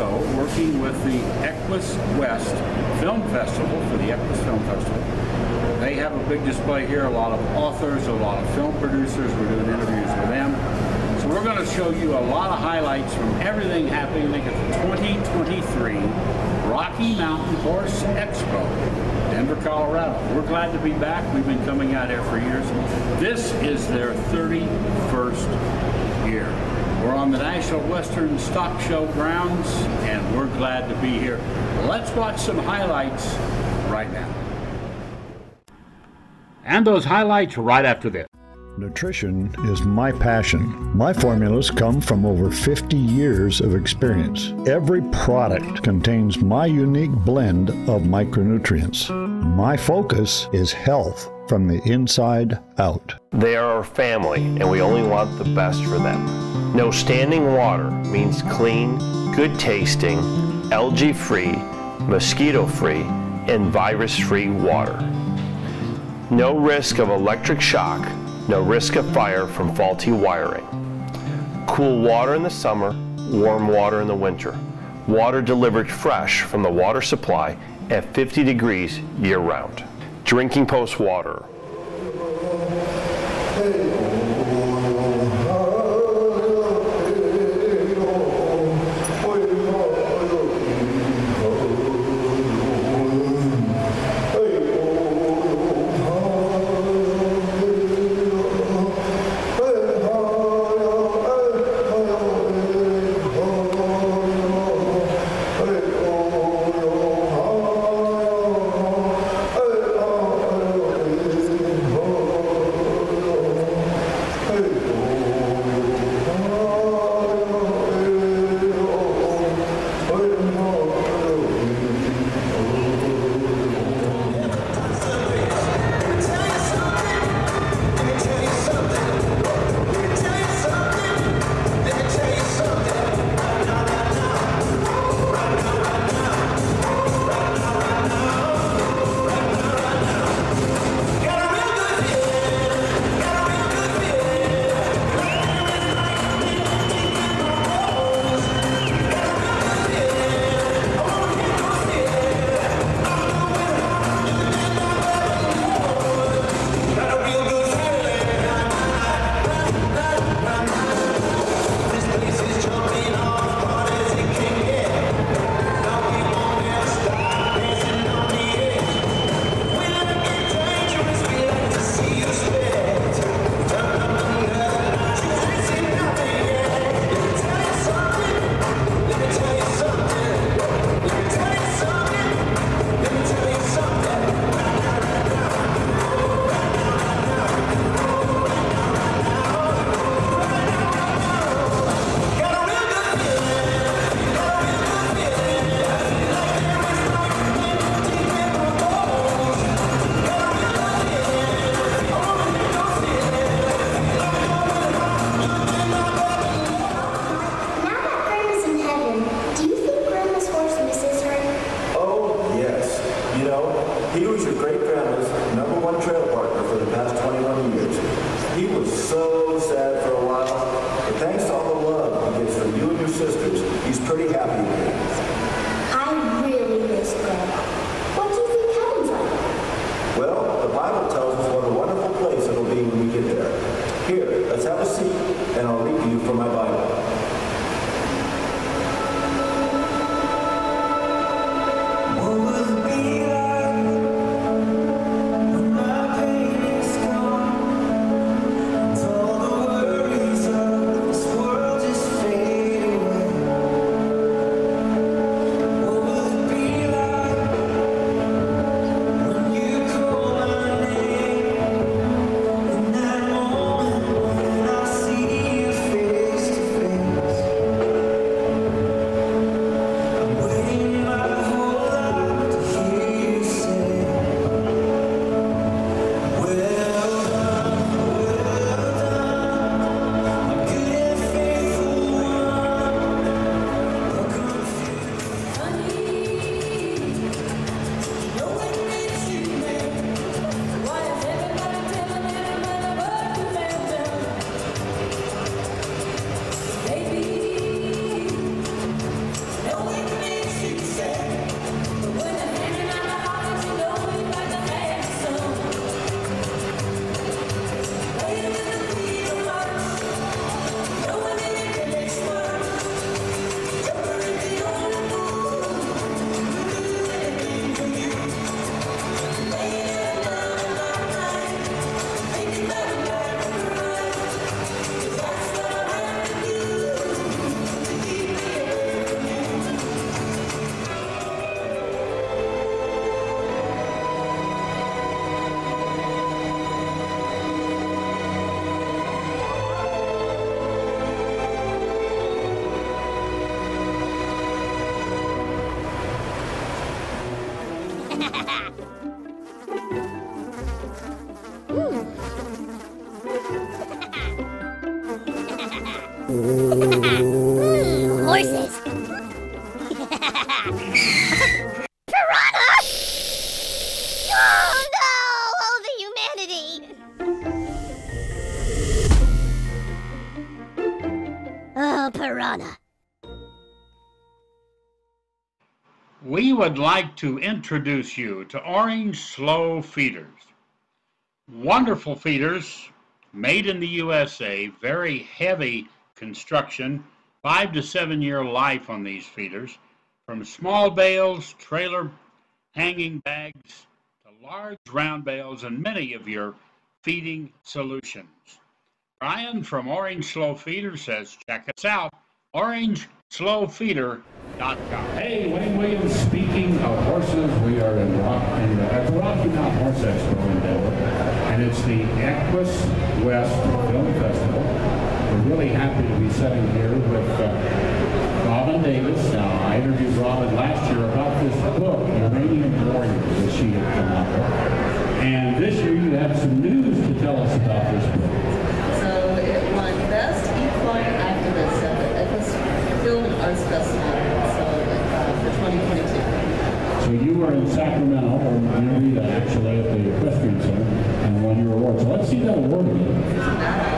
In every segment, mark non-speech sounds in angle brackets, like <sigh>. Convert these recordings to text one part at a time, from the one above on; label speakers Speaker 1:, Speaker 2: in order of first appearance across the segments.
Speaker 1: also working with the Equus West Film Festival for the Equus Film Festival. They have a big display here, a lot of authors, a lot of film producers. We're doing interviews with them. So we're going to show you a lot of highlights from everything happening at the 2023 Rocky Mountain Horse Expo, Denver, Colorado. We're glad to be back. We've been coming out here for years. This is their 31st year. We're on the National Western Stock Show grounds, and we're glad to be here. Let's watch some highlights right now. And those highlights right after this.
Speaker 2: Nutrition is my passion. My formulas come from over 50 years of experience. Every product contains my unique blend of micronutrients. My focus is health from the inside out.
Speaker 3: They are our family, and we only want the best for them. No standing water means clean, good tasting, algae free, mosquito free, and virus free water. No risk of electric shock, no risk of fire from faulty wiring. Cool water in the summer, warm water in the winter. Water delivered fresh from the water supply at 50 degrees year round. Drinking Post water.
Speaker 4: Piranha! Oh no! Oh, the humanity! Oh, piranha.
Speaker 1: We would like to introduce you to Orange Slow Feeders. Wonderful feeders, made in the USA, very heavy construction, five to seven year life on these feeders, from small bales, trailer hanging bags, to large round bales, and many of your feeding solutions. Brian from Orange Slow Feeder says, check us out, orangeslowfeeder.com. Hey, Wayne Williams speaking of horses. We are in Rock, in the, at the Rocky Mountain Horse Expo in Denver, and it's the Equus West Film Festival. We're really happy to be sitting here with uh, Robin Davis. Now, I interviewed Robin last year about this book, Uranium Warrior, that she had come out with. And this year you have some news to tell us about this book.
Speaker 5: So it won Best Equine Activist at the Film and Arts Festival so, uh, for 2022.
Speaker 1: So you were in Sacramento, Murieta, actually, at the Equestrian Center, and won your award. So let's see that award again.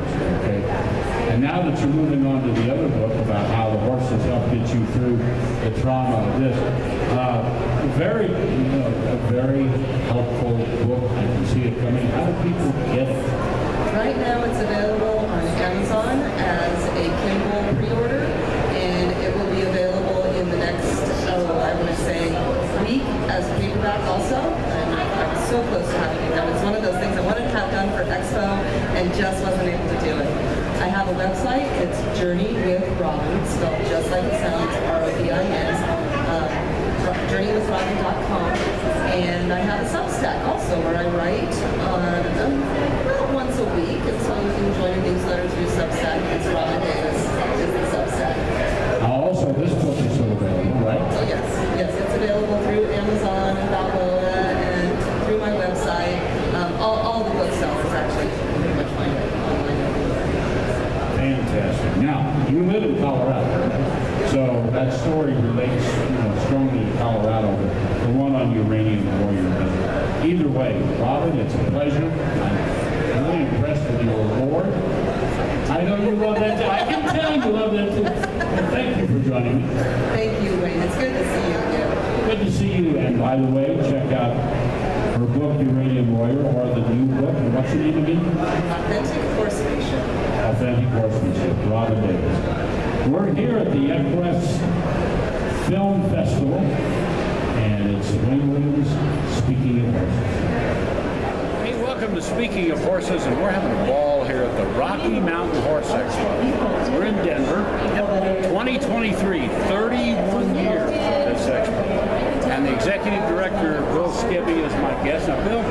Speaker 5: Okay, and
Speaker 1: now that you're moving on to the other book about how the horses help get you through the trauma of this, uh, very, you know, a very helpful book. I can see it coming. How do people get it?
Speaker 5: Right now it's available on Amazon as a Kindle pre-order and it will be available in the next, oh, I would say, week as a paperback also. So close to having done. It's one of those things I wanted to have done for Expo and just wasn't able to do it. I have a website, it's Journey with Robin, spelled just like it sounds, R-O-B-I-N. Um, journeywithrobin.com and I have a Substack also where I write um, about once a week and so you can join a newsletter through Substack. It's Robin Davis is the Substack.
Speaker 1: Now, also, this book is still available, right?
Speaker 5: So yes, yes, it's available through Amazon and Balboa and through my website. Um, all, all the booksellers actually pretty much find it online everywhere.
Speaker 1: Fantastic. Now, you live in Colorado, so that story relates, you know, strongly to Colorado, the one on Uranium Warrior. But either way, Robin, it's a pleasure. I'm really impressed with your award. I know you love that too. I can tell you love that too. Well, thank you for joining me.
Speaker 5: Thank you, Wayne. It's good to see you again.
Speaker 1: Good to see you. And by the way, check out her book, Uranium
Speaker 6: Warrior or the new book. What's the name again?
Speaker 5: Authentic horsemanship.
Speaker 6: Authentic Horsemanship, Robin Davis. We're here at the Equus Film Festival, and it's Wayne Williams speaking of horses.
Speaker 1: Hey, welcome to Speaking of Horses, and we're having a ball here at the Rocky Mountain Horse Expo. We're in Denver, 2023, 31 years of this expo. And the executive director, Bill Skibby, is my guest. Now, Bill,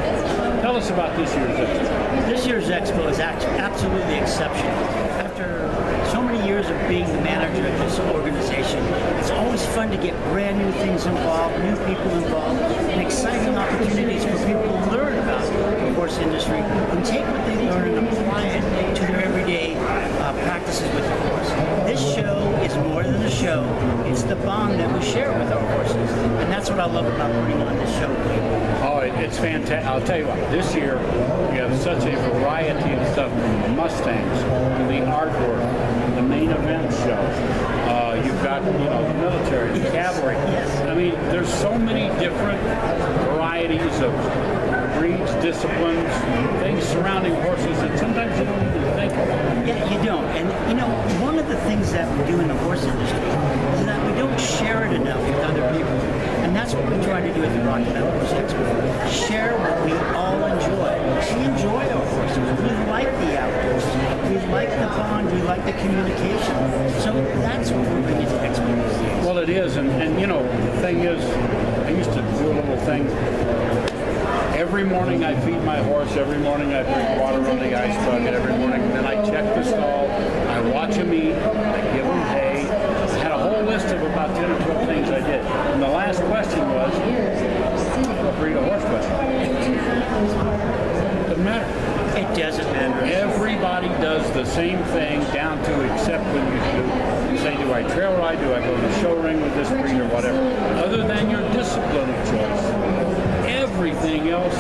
Speaker 1: tell us about this year's expo.
Speaker 7: This year's expo is act- absolutely exceptional. After so many years of being the manager of this organization, it's always fun to get involved, new people involved, and exciting opportunities for people to learn about the horse industry and take what they learn and apply it to their everyday uh, practices with the horse. This show is more than a show. It's the bond that we share with our horses. And that's what I love about putting on this show.
Speaker 1: Oh, it- it's fantastic. I'll tell you what, this year we have such a variety of stuff from the Mustangs the artwork, the main event show. Uh, you've got, you know, the military, the cavalry. I mean, there's so many different varieties of breeds, disciplines, things surrounding horses that sometimes you don't even think about.
Speaker 7: Yeah, you don't. And you know, one of the things that we do in the horse industry is that we don't share it enough with other people. And that's what we try to do at the Rocky Mountain Horse Expo. Share what we all enjoy. We enjoy our We like the outdoors. We like the bond. We like the communication. So that's what we're bringing to Expo year.
Speaker 1: Well, it is, and, and you know, the thing is, I used to do a little thing. Every morning I feed my horse, every morning I bring water on the ice bucket, every morning, then I check the stall, I watch him eat, I give him hay. I had a whole list of about 10 or 12 things I did. And the last question was, what breed of horse was it? Doesn't matter.
Speaker 7: It doesn't matter.
Speaker 1: Everybody does the same thing down to except when you do, say, do I trail ride, do I go to the show ring with this breed or whatever. Other than your discipline of choice, everything else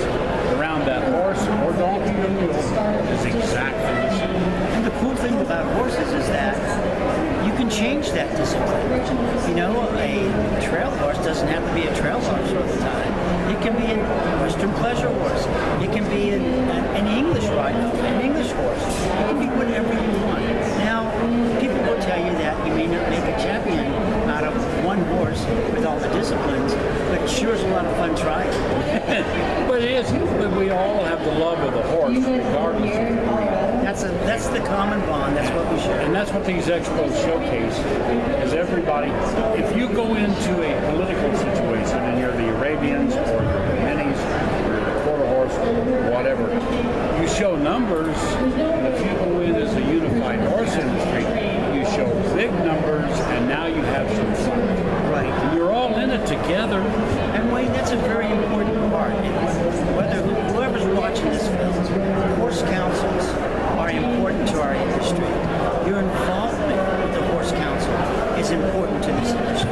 Speaker 1: around that horse or donkey or mule is exactly the same.
Speaker 7: And the cool thing about horses is that you can change that discipline. You know, a trail horse doesn't have to be a trail horse all the time. It can be a Western pleasure horse. It can be an, uh, an English ride, an English horse. It can be whatever you want. Now, people will tell you that you may not make a champion out of one horse with all the disciplines, but it sure is a lot of fun trying. <laughs>
Speaker 1: But it is, we all have the love of the horse regardless of the breed.
Speaker 7: That's a, that's the common bond. That's what we share.
Speaker 1: And that's what these expos showcase, is everybody, if you go into a political situation and you're the Arabians or the Minis or the quarter horse, or whatever, you show numbers, and if you go in as a unified horse industry, you show big numbers, and now you have some fun.
Speaker 7: Right.
Speaker 1: And you're all in it together.
Speaker 7: And Wayne, that's a very important part. Whether whoever's watching this film, horse councils are important to our industry. Your involvement with the horse council is important to this industry.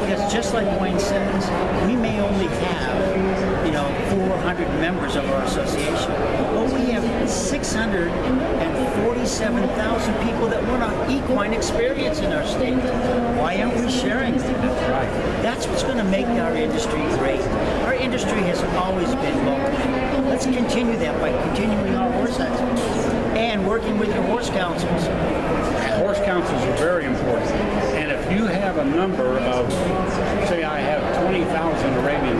Speaker 7: Because just like Wayne says, we may only have, you know, 400 members of our association, but we have 647,000 people that want an equine experience in our state. Why aren't we sharing that?
Speaker 1: That's
Speaker 7: what's going to make our industry great. Our industry has always been welcoming. Let's continue that by continuing our horse exports and working with your horse councils.
Speaker 1: Horse councils are very important. And if you have a number of, say I have 20,000 Arabian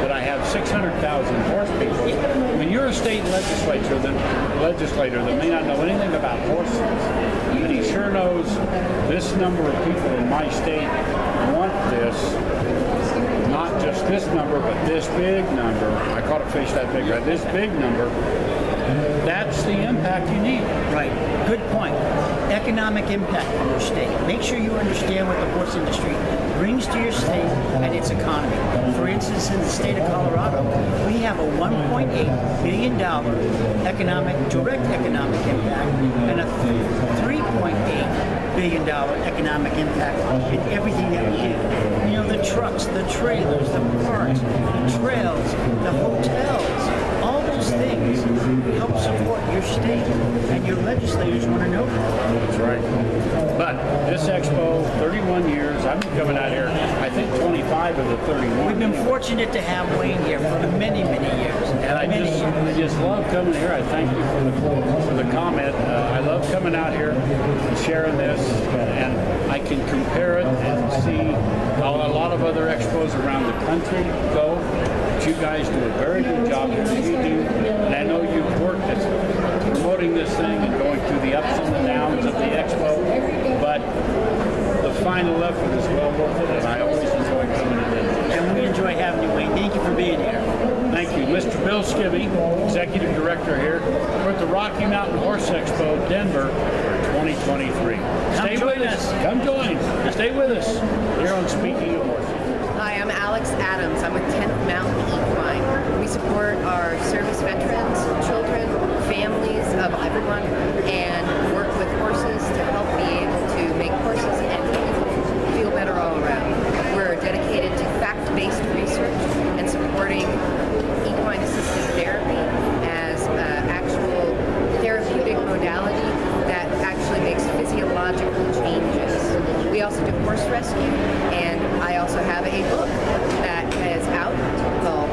Speaker 1: but I have 600,000 horse people, when you're a state legislature that, legislator that may not know anything about horses, but he sure knows this number of people in my state want this, not just this number, but this big number. I caught a fish that big, right? This big number. That's the impact you need.
Speaker 7: Right. Good point. Economic impact on your state. Make sure you understand what the horse industry brings to your state and its economy. For instance, in the state of Colorado, we have a $1.8 billion economic, direct economic impact and a $3.8 billion economic impact in everything that we do. You know, the trucks, the trailers, the parks, the trails, the hotels, things help support your state, and your legislators want to know that.
Speaker 1: That's right. But this expo, 31 years, I've been coming out here, I think 25 of the 31.
Speaker 7: We've been fortunate to have Wayne here for many, many years.
Speaker 1: And I
Speaker 7: many
Speaker 1: I just love coming here. I thank you for the, for the comment. Uh, I love coming out here and sharing this, and I can compare it and see how a lot of other expos around the country go. But you guys do a very good job as you do, and I know you've worked at promoting this thing and going through the ups and the downs of the expo, but the final effort is well worth it, and I always enjoy coming to Denver.
Speaker 7: And we enjoy having you, Wayne. Thank you for being here.
Speaker 1: Thank you. Mr. Bill Skibby, Executive Director here. We're at the Rocky Mountain Horse Expo, Denver, for 2023. Stay
Speaker 7: join
Speaker 1: with
Speaker 7: us.
Speaker 1: Come join. Stay with us here on Speaking of Horses.
Speaker 8: Hi, I'm Alex Adams. I'm with 10th Mountain Equine. We support our service veterans, children, families of everyone, and work with horses to help be able to make horses and people feel better all around. We're dedicated to fact-based research and supporting equine-assisted therapy as an actual therapeutic modality that actually makes physiological changes. We also do horse rescue, and I also have a book that is out called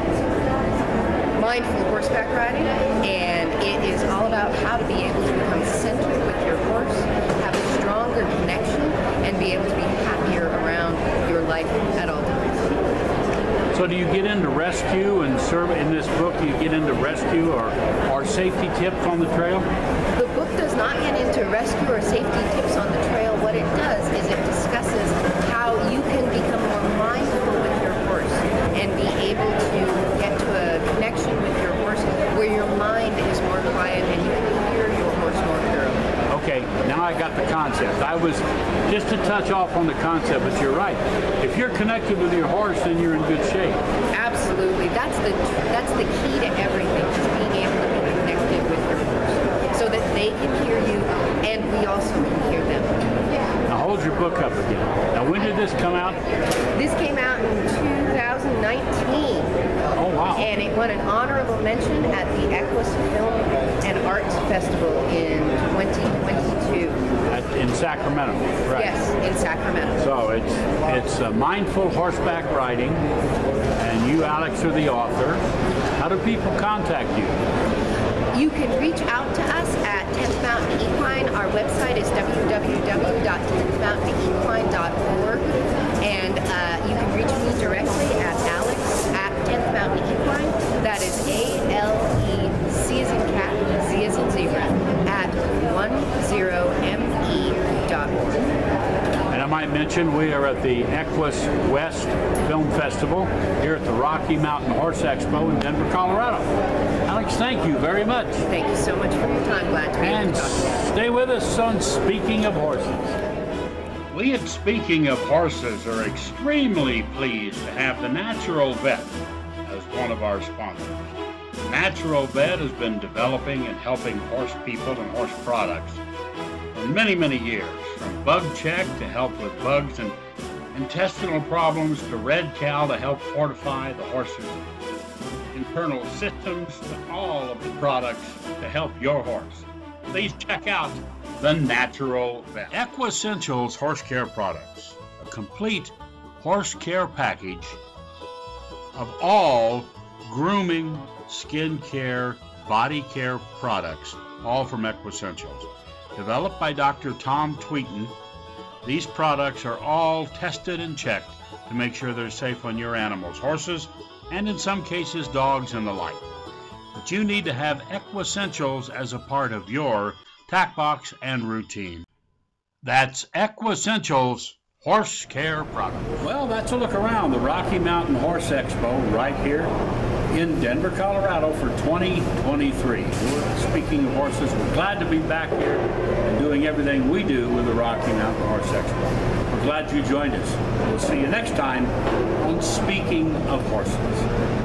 Speaker 8: Mindful Horseback Riding, and it is all about how to be able to become centered with your horse, have a stronger connection, and be able to be happier around your life at all times.
Speaker 1: So do you get into rescue and serve in this book? Do you get into rescue or, or safety tips on the trail?
Speaker 8: The book does not get into rescue or safety tips on the trail. What it does is it discusses how you can become more mindful with your horse and be able to get to a connection with your horse where your mind is more quiet and you can hear your horse more thoroughly.
Speaker 1: Okay, now I got the concept. I was just to touch off on the concept, but you're right. If you're connected with your horse, then you're in good shape.
Speaker 8: Absolutely. That's the that's the key to everything is being able to be connected with your horse so that they can hear you and we also can hear them.
Speaker 1: Now hold your book up again. Now when did this come out?
Speaker 8: This came out in 2019.
Speaker 1: Oh wow.
Speaker 8: And it won an honorable mention at the Equus Film and Arts Festival in 2022.
Speaker 1: At, in Sacramento, right?
Speaker 8: Yes, in Sacramento.
Speaker 1: So it's it's uh, mindful horseback riding, and you, Alex, are the author. How do people contact you?
Speaker 8: You can reach out to us at 10th Mountain Equine. Our website is www.10thmountainequine.org. And uh, you can reach me directly at alex at 10th Mountain Equine. That is A-L-E-C as in cat, Z as in zebra, at 10me.org.
Speaker 1: And I might mention we are at the Equus West Film Festival here at the Rocky Mountain Horse Expo in Denver, Colorado. Alex, thank you very much.
Speaker 8: Thank you so much for your time. Glad to be able
Speaker 1: And
Speaker 8: to talk to
Speaker 1: stay with us on Speaking of Horses. We at Speaking of Horses are extremely pleased to have the Natural Vet as one of our sponsors. The Natural Vet has been developing and helping horse people and horse products for many, many years, from bug check to help with bugs and intestinal problems to red cow to help fortify the horse's internal systems to all of the products to help your horse. Please check out the Natural Vet. Equessentials Horse Care Products, a complete horse care package of all grooming, skin care, body care products, all from Equessentials. Developed by Dr. Tom Tweeton, these products are all tested and checked to make sure they're safe on your animals, horses, and in some cases, dogs and the like. But you need to have Equessentials as a part of your tack box and routine. That's Equessentials Horse Care Products. Well, that's a look around the Rocky Mountain Horse Expo right here in Denver, Colorado for 2023. We're, speaking of horses, we're glad to be back here and doing everything we do with the Rocky Mountain Horse Expo. We're glad you joined us. We'll see you next time on Speaking of Horses.